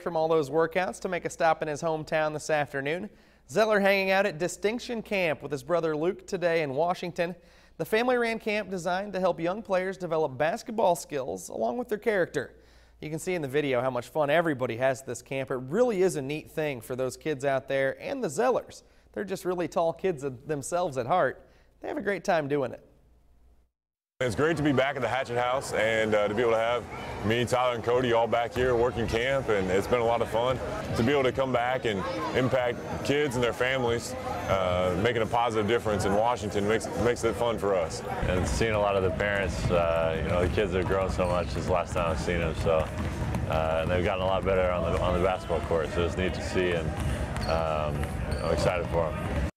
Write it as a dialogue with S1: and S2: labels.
S1: from all those workouts to make a stop in his hometown this afternoon. Zeller hanging out at Distinction Camp with his brother Luke today in Washington. The family ran camp designed to help young players develop basketball skills along with their character. You can see in the video how much fun everybody has at this camp. It really is a neat thing for those kids out there and the Zellers. They're just really tall kids themselves at heart. They have a great time doing it.
S2: It's great to be back at the Hatchet House and uh, to be able to have me, Tyler, and Cody all back here working camp, and it's been a lot of fun to be able to come back and impact kids and their families, uh, making a positive difference in Washington makes makes it fun for us.
S3: And seeing a lot of the parents, uh, you know, the kids have grown so much since last time I've seen them, so uh, and they've gotten a lot better on the on the basketball court, so it's neat to see, and um, I'm excited for them.